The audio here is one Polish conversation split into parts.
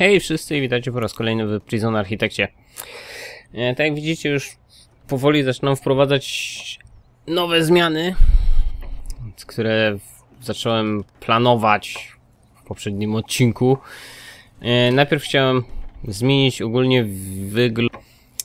Hej wszyscy witajcie po raz kolejny w Prison Architekcie. E, tak jak widzicie już powoli zaczynam wprowadzać nowe zmiany, które zacząłem planować w poprzednim odcinku. E, najpierw chciałem zmienić ogólnie wygląd...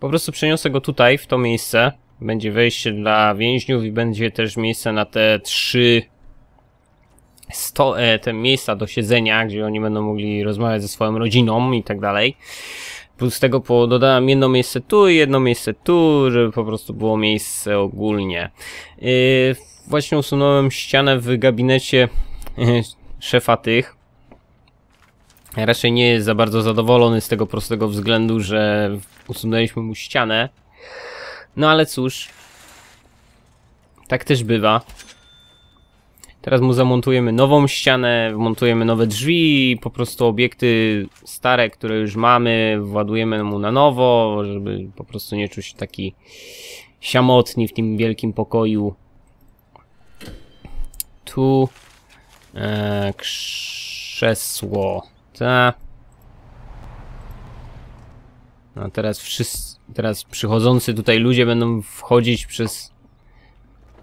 Po prostu przeniosę go tutaj, w to miejsce. Będzie wejście dla więźniów i będzie też miejsce na te trzy sto, e, te miejsca do siedzenia, gdzie oni będą mogli rozmawiać ze swoją rodziną i tak dalej. Plus tego po, dodałem jedno miejsce tu i jedno miejsce tu, żeby po prostu było miejsce ogólnie. Yy, właśnie usunąłem ścianę w gabinecie yy, szefa tych. Raczej nie jest za bardzo zadowolony z tego prostego względu, że usunęliśmy mu ścianę. No ale cóż, tak też bywa. Teraz mu zamontujemy nową ścianę, wmontujemy nowe drzwi, po prostu obiekty stare, które już mamy, władujemy mu na nowo, żeby po prostu nie czuć się taki samotni w tym wielkim pokoju. Tu e, krzesło. Ta. No teraz wszyscy, teraz przychodzący tutaj ludzie będą wchodzić przez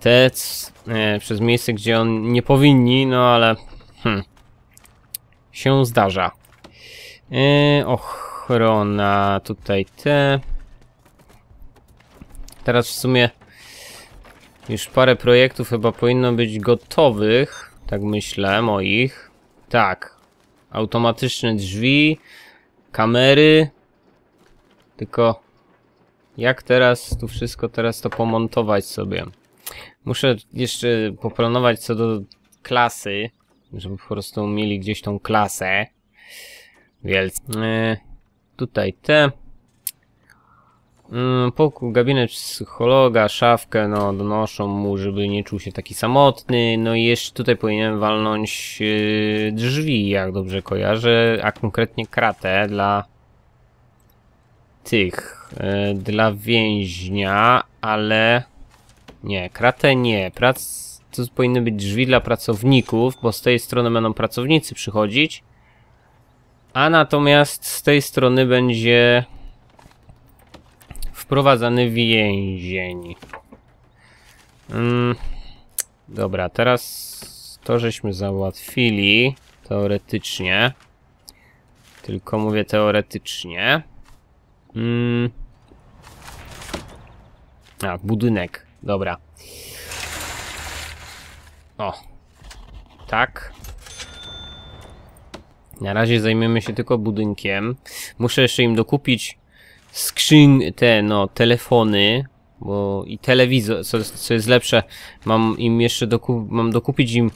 tec e, przez miejsce, gdzie on nie powinni, no ale hmm, się zdarza. E, ochrona tutaj te. Teraz w sumie już parę projektów chyba powinno być gotowych, tak myślę, moich. Tak, automatyczne drzwi, kamery, tylko jak teraz tu wszystko teraz to pomontować sobie? Muszę jeszcze poplanować co do klasy, żeby po prostu mieli gdzieś tą klasę. Więc e, tutaj te. Mm, pokój, gabinet psychologa, szafkę, no donoszą mu, żeby nie czuł się taki samotny. No i jeszcze tutaj powinienem walnąć e, drzwi, jak dobrze kojarzę, a konkretnie kratę dla tych, e, dla więźnia, ale nie, kratę nie. Prac... To powinny być drzwi dla pracowników, bo z tej strony będą pracownicy przychodzić. A natomiast z tej strony będzie wprowadzany więzień. Mm, dobra, teraz to żeśmy załatwili teoretycznie. Tylko mówię teoretycznie. Mm. A, budynek. Dobra. O. Tak. Na razie zajmiemy się tylko budynkiem. Muszę jeszcze im dokupić skrzyn, te no, telefony, bo i telewizor, co, co jest lepsze, mam im jeszcze dokup, mam dokupić im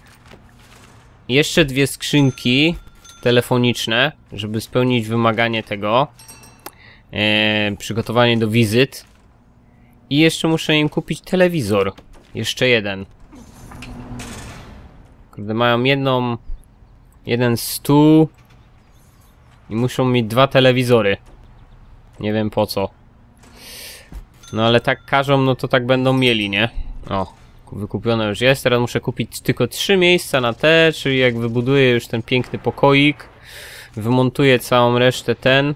jeszcze dwie skrzynki telefoniczne, żeby spełnić wymaganie tego. E, przygotowanie do wizyt. I jeszcze muszę im kupić telewizor. Jeszcze jeden. Kurde, mają jedną... Jeden stół. I muszą mieć dwa telewizory. Nie wiem po co. No ale tak każą, no to tak będą mieli, nie? O, wykupione już jest. Teraz muszę kupić tylko trzy miejsca na te, czyli jak wybuduję już ten piękny pokoik, wymontuję całą resztę ten,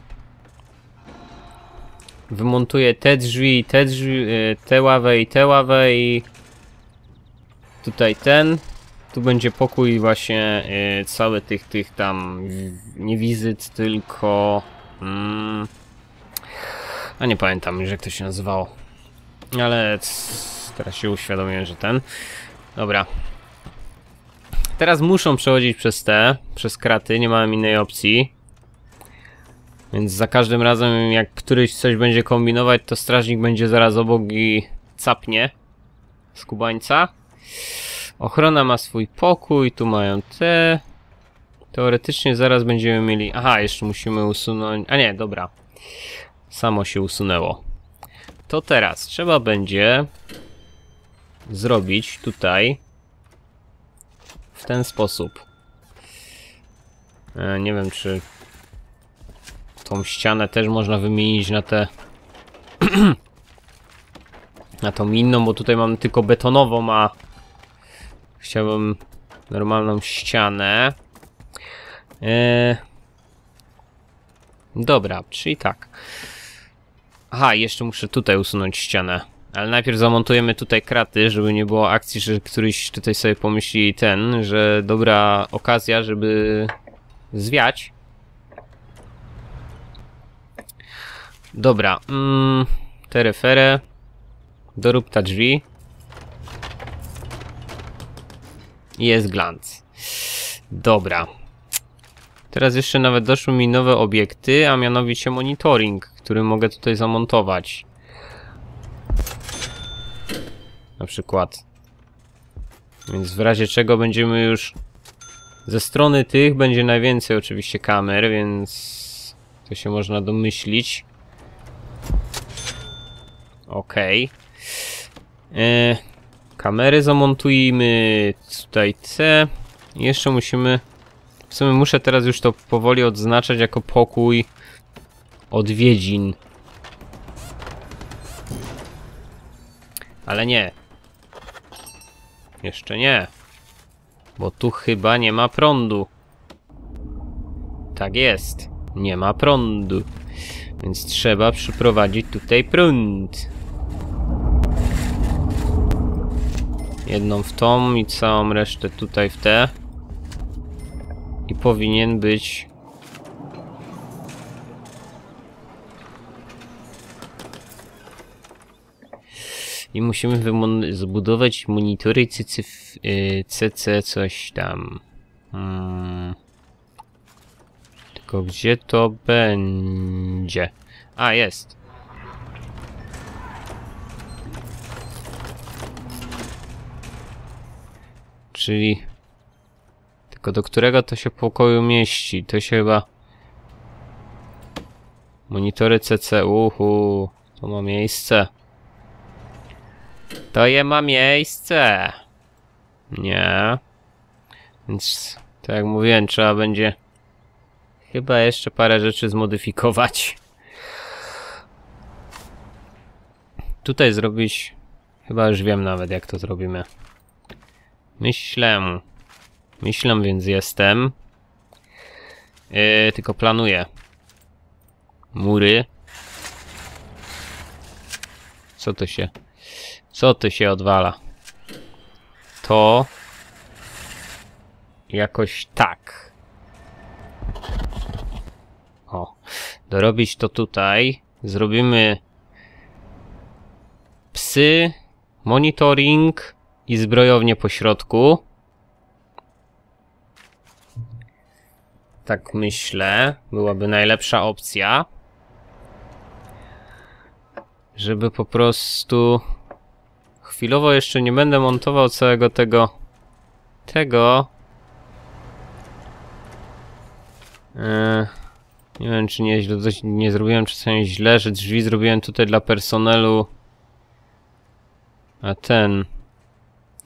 wymontuję te drzwi, te drzwi, e, te ławę i te ławę i tutaj ten. Tu będzie pokój właśnie y, cały tych, tych tam nie wizyt, tylko mm, a nie pamiętam już jak to się nazywało. Ale teraz się uświadomiłem, że ten. Dobra. Teraz muszą przechodzić przez te, przez kraty, nie mam innej opcji. Więc za każdym razem, jak któryś coś będzie kombinować, to strażnik będzie zaraz obok i capnie skubańca. Ochrona ma swój pokój, tu mają te. Teoretycznie zaraz będziemy mieli... Aha, jeszcze musimy usunąć... A nie, dobra. Samo się usunęło. To teraz trzeba będzie zrobić tutaj w ten sposób. E, nie wiem, czy Tą ścianę też można wymienić na te... na tą inną, bo tutaj mam tylko betonową, a... Chciałbym normalną ścianę. Eee... Dobra, czyli tak. Aha, jeszcze muszę tutaj usunąć ścianę. Ale najpierw zamontujemy tutaj kraty, żeby nie było akcji, że któryś tutaj sobie pomyśli ten, że dobra okazja, żeby zwiać. Dobra, mm, terefere. Dorób ta drzwi. Jest glans. Dobra. Teraz jeszcze nawet doszły mi nowe obiekty, a mianowicie monitoring, który mogę tutaj zamontować. Na przykład. Więc w razie czego będziemy już... Ze strony tych będzie najwięcej oczywiście kamer, więc... To się można domyślić. Okej. Okay. E, kamery zamontujmy tutaj C. Jeszcze musimy... W sumie muszę teraz już to powoli odznaczać jako pokój odwiedzin. Ale nie. Jeszcze nie. Bo tu chyba nie ma prądu. Tak jest. Nie ma prądu. Więc trzeba przyprowadzić tutaj prąd. Jedną w tą i całą resztę tutaj w te. I powinien być... I musimy zbudować monitory CC, CC coś tam. Hmm. Tylko gdzie to będzie? A, jest. Czyli... Tylko do którego to się pokoju mieści? To się chyba... Monitory CC, uhu, to ma miejsce. To je ma miejsce. Nie. Więc, tak jak mówiłem, trzeba będzie chyba jeszcze parę rzeczy zmodyfikować. Tutaj zrobić... Chyba już wiem nawet, jak to zrobimy. Myślę. Myślę, więc jestem. Yy, tylko planuję. Mury. Co to się... Co to się odwala? To... Jakoś tak. O. Dorobić to tutaj. Zrobimy... Psy. Monitoring i zbrojownię po środku. Tak myślę, byłaby najlepsza opcja. Żeby po prostu... Chwilowo jeszcze nie będę montował całego tego... Tego... Eee, nie wiem, czy nie, nie zrobiłem czasami źle, że drzwi zrobiłem tutaj dla personelu. A ten...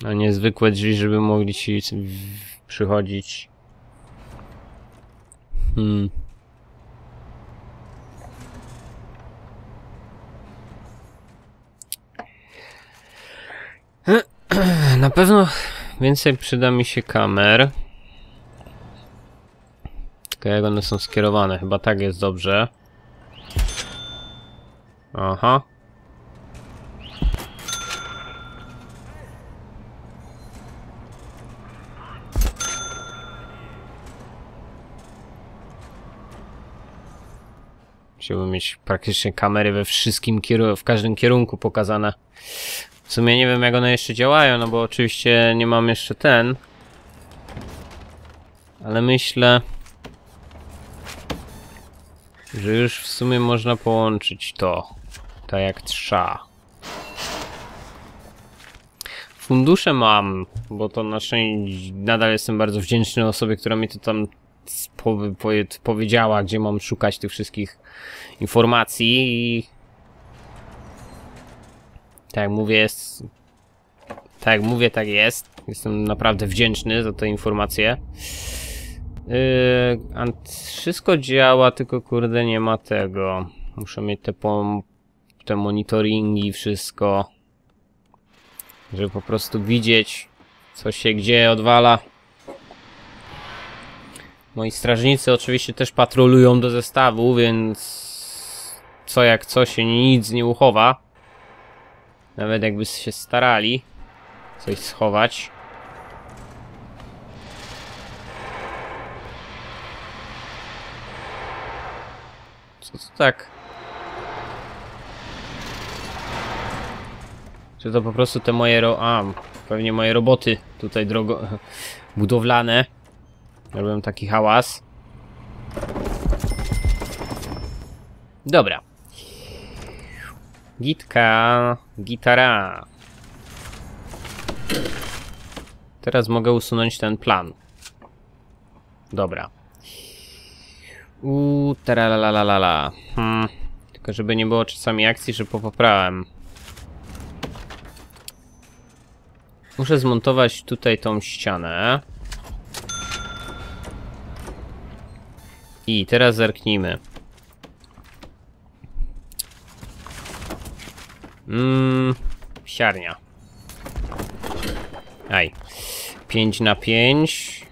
A nie zwykłe drzwi, żeby mogli ci przychodzić. Hmm. Na pewno więcej przyda mi się kamer. Tylko jak one są skierowane, chyba tak jest dobrze. Aha. Chciałbym mieć praktycznie kamery we wszystkim w każdym kierunku pokazane. W sumie nie wiem jak one jeszcze działają, no bo oczywiście nie mam jeszcze ten. Ale myślę, że już w sumie można połączyć to. Tak jak trzeba. Fundusze mam, bo to na szczęście nadal jestem bardzo wdzięczny osobie, która mi to tam po, po, powiedziała, gdzie mam szukać tych wszystkich informacji i tak jak mówię, jest tak jak mówię, tak jest. Jestem naprawdę wdzięczny za te informacje. Yy, wszystko działa, tylko kurde nie ma tego. Muszę mieć te, te monitoringi, wszystko. Żeby po prostu widzieć, co się gdzie odwala. Moi strażnicy oczywiście też patrolują do zestawu, więc co jak co się nic nie uchowa. Nawet jakby się starali coś schować. Co to tak? Czy to po prostu te moje ro... A, pewnie moje roboty tutaj drogo... budowlane. Robią taki hałas. Dobra. Gitka, gitara. Teraz mogę usunąć ten plan. Dobra. Uuu, la. Hmm. Tylko żeby nie było czasami akcji, że popoprałem. Muszę zmontować tutaj tą ścianę. I teraz zerknijmy. Mmm, siarnia. Aj. 5 na 5.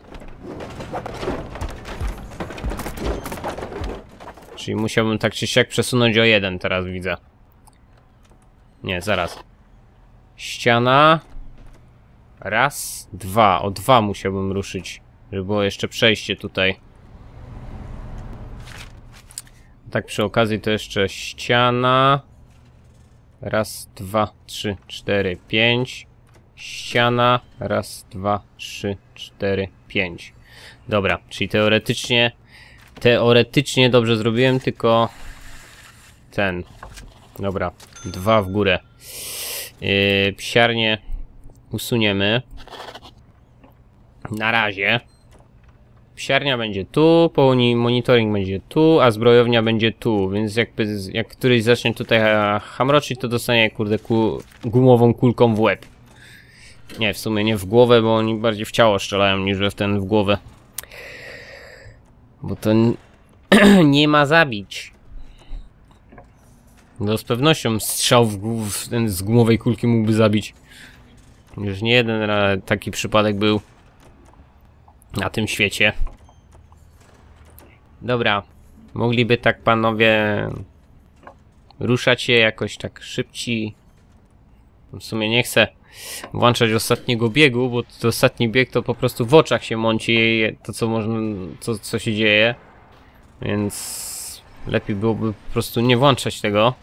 Czyli musiałbym tak czy siak przesunąć o jeden teraz widzę. Nie, zaraz. Ściana. Raz, dwa. O dwa musiałbym ruszyć, żeby było jeszcze przejście tutaj. Tak przy okazji to jeszcze ściana. Raz, dwa, trzy, cztery, pięć. Ściana. Raz, dwa, trzy, cztery, pięć. Dobra, czyli teoretycznie... Teoretycznie dobrze zrobiłem, tylko... Ten. Dobra, dwa w górę. Yy, psiarnie usuniemy. Na razie. Psiarnia będzie tu, monitoring będzie tu, a zbrojownia będzie tu, więc jakby jak któryś zacznie tutaj hamroczyć, to dostanie kurde ku, gumową kulką w łeb. Nie, w sumie nie w głowę, bo oni bardziej w ciało strzelają niż w ten w głowę. Bo to nie ma zabić. No z pewnością strzał w ten z gumowej kulki mógłby zabić. Już nie jeden taki przypadek był na tym świecie. Dobra, mogliby tak panowie ruszać się jakoś tak szybciej. W sumie nie chcę włączać ostatniego biegu, bo to ostatni bieg to po prostu w oczach się mąci to co można, co, co się dzieje. Więc lepiej byłoby po prostu nie włączać tego.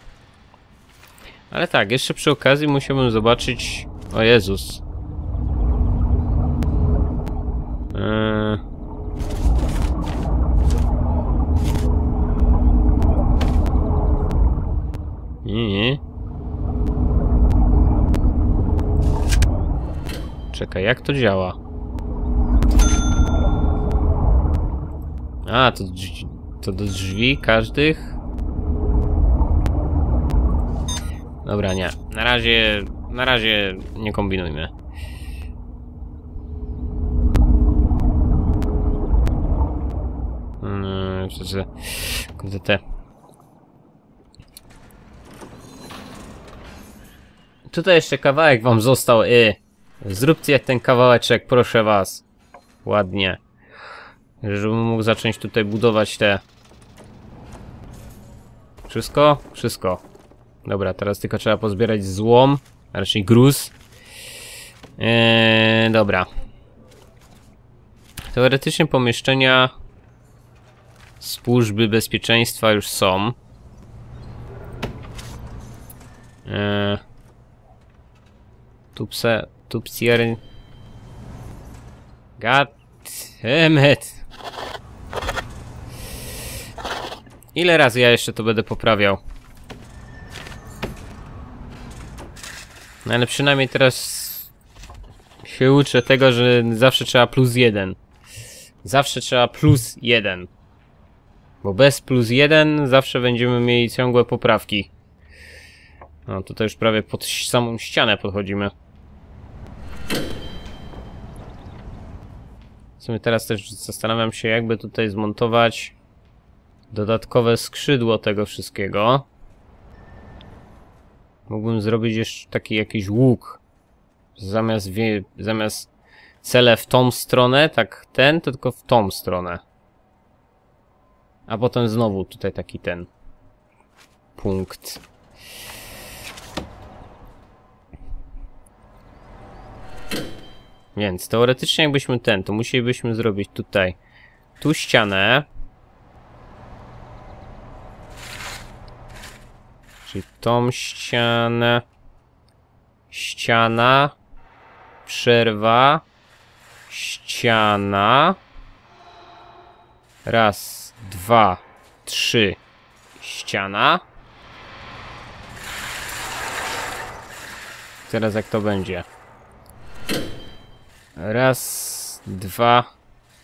Ale tak, jeszcze przy okazji musiałbym zobaczyć... O Jezus. Eee... Czekaj, jak to działa? A, to, to do drzwi każdych? Dobra, nie. Na razie, na razie nie kombinujmy. Hmm, kurde te. Tutaj jeszcze kawałek wam został, y. Zróbcie ten kawałeczek, proszę was. Ładnie. Żebym mógł zacząć tutaj budować te... Wszystko? Wszystko. Dobra, teraz tylko trzeba pozbierać złom, a raczej gruz. Eee, dobra. Teoretycznie pomieszczenia służby bezpieczeństwa już są. Eee. God damn it. Ile razy ja jeszcze to będę poprawiał? No ale przynajmniej teraz się uczę tego, że zawsze trzeba plus jeden. Zawsze trzeba plus jeden. Bo bez plus jeden zawsze będziemy mieli ciągłe poprawki. No tutaj już prawie pod samą ścianę podchodzimy. W sumie teraz też zastanawiam się jakby tutaj zmontować dodatkowe skrzydło tego wszystkiego. Mógłbym zrobić jeszcze taki jakiś łuk. Zamiast, zamiast cele w tą stronę, tak ten, to tylko w tą stronę. A potem znowu tutaj taki ten punkt. Więc teoretycznie jakbyśmy ten, to musielibyśmy zrobić tutaj tu ścianę. Czyli tą ścianę. Ściana. Przerwa. Ściana. Raz, dwa, trzy. Ściana. Teraz jak to będzie? Raz, dwa,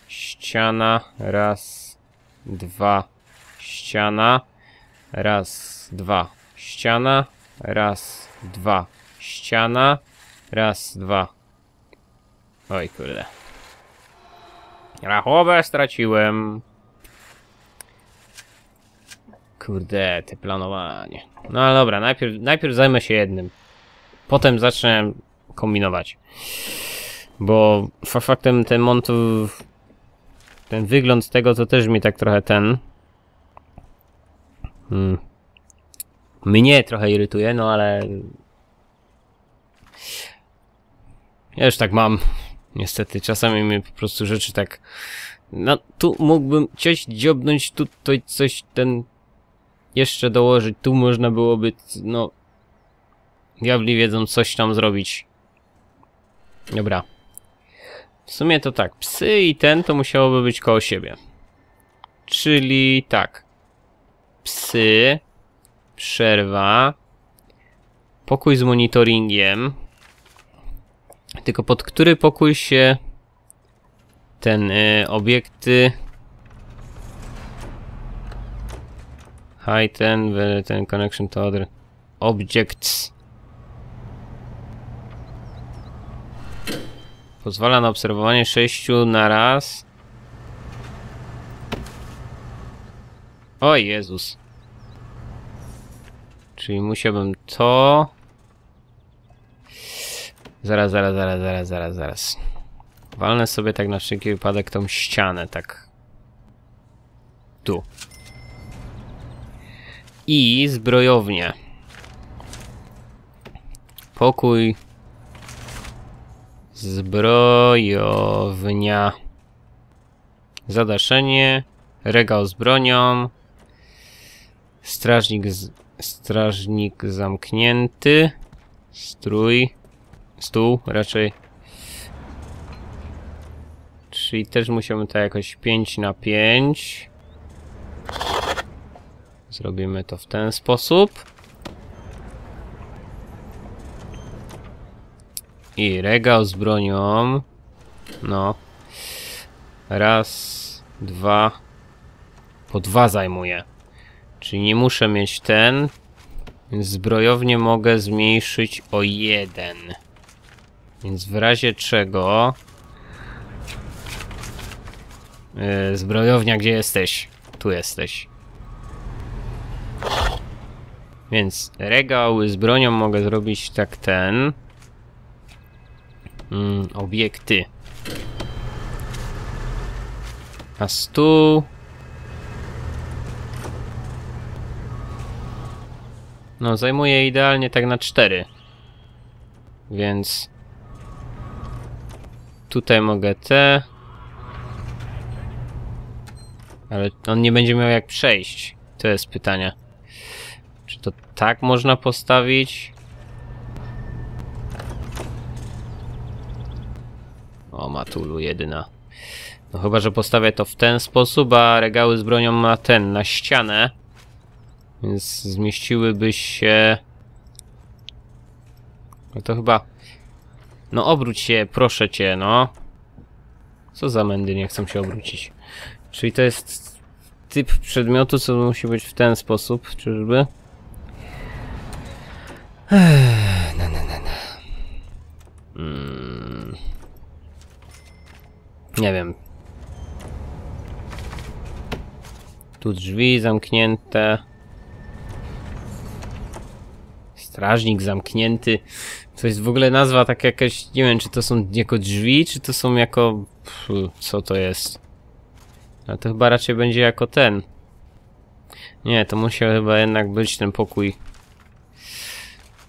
ściana, raz, dwa, ściana, raz, dwa, ściana, raz, dwa, ściana, raz, dwa. Oj kurde. Rachowę straciłem. Kurde, te planowanie. No ale dobra, najpierw, najpierw zajmę się jednym. Potem zacznę kombinować. Bo fa- faktem ten montów... Ten wygląd tego to też mi tak trochę ten... Hmm. Mnie trochę irytuje, no ale... Ja już tak mam. Niestety, czasami mnie po prostu rzeczy tak... No, tu mógłbym coś dziobnąć, tu to coś ten... Jeszcze dołożyć, tu można byłoby, no... Diabli wiedzą coś tam zrobić. Dobra. W sumie to tak, psy i ten to musiałoby być koło siebie. Czyli tak. Psy, przerwa, pokój z monitoringiem. Tylko pod który pokój się ten y, obiekty high ten, ten connection to other objects Pozwala na obserwowanie sześciu na raz. O Jezus. Czyli musiałbym to... Zaraz, zaraz, zaraz, zaraz, zaraz, zaraz. Walnę sobie tak na wszelki wypadek tą ścianę, tak. Tu. I zbrojownię. Pokój Zbrojownia. Zadaszenie. Regał z bronią. Strażnik, z, strażnik zamknięty. Strój. Stół raczej. Czyli też musimy to jakoś 5 na 5. Zrobimy to w ten sposób. I regał z bronią. No. Raz, dwa. Po dwa zajmuję. Czyli nie muszę mieć ten. Więc zbrojownie mogę zmniejszyć o jeden. Więc w razie czego... Yy, zbrojownia, gdzie jesteś? Tu jesteś. Więc regał z bronią mogę zrobić tak ten. Mm, obiekty. A stół... No, zajmuje idealnie tak na cztery. Więc... Tutaj mogę te... Ale on nie będzie miał jak przejść. To jest pytanie. Tak można postawić? O, Matulu, jedyna. No chyba, że postawię to w ten sposób, a regały z bronią ma ten, na ścianę. Więc zmieściłyby się... No to chyba... No obróć się, proszę cię, no. Co za mędy nie chcą się obrócić. Czyli to jest typ przedmiotu, co musi być w ten sposób, czyżby? Na, na, na, na. Hmm. Nie wiem. Tu drzwi zamknięte. Strażnik zamknięty. To jest w ogóle nazwa tak jakaś, nie wiem, czy to są jako drzwi, czy to są jako... Pff, co to jest? Ale to chyba raczej będzie jako ten. Nie, to musiał chyba jednak być ten pokój.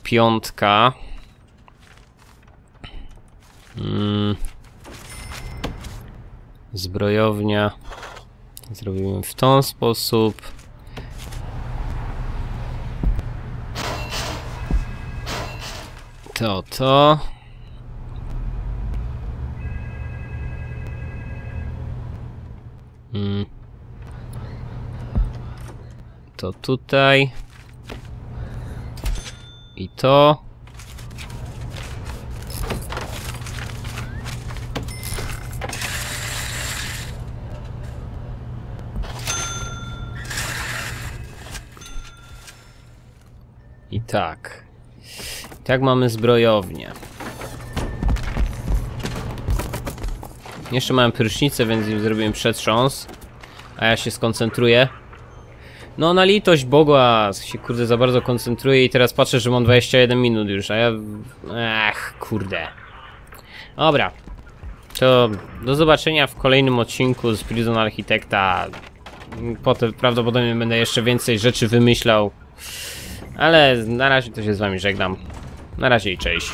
Piątka. Mm. Zbrojownia. Zrobimy w ten sposób. To, to. Mm. To tutaj. I to. I tak. I tak mamy zbrojownię. Jeszcze mamy prysznicę, więc im zrobiłem przetrząs. A ja się skoncentruję. No na litość Boga się kurde za bardzo koncentruję i teraz patrzę, że mam 21 minut już, a ja... Ach, kurde. Dobra. To do zobaczenia w kolejnym odcinku z Prison Architecta. Potem prawdopodobnie będę jeszcze więcej rzeczy wymyślał. Ale na razie to się z wami żegnam. Na razie i cześć.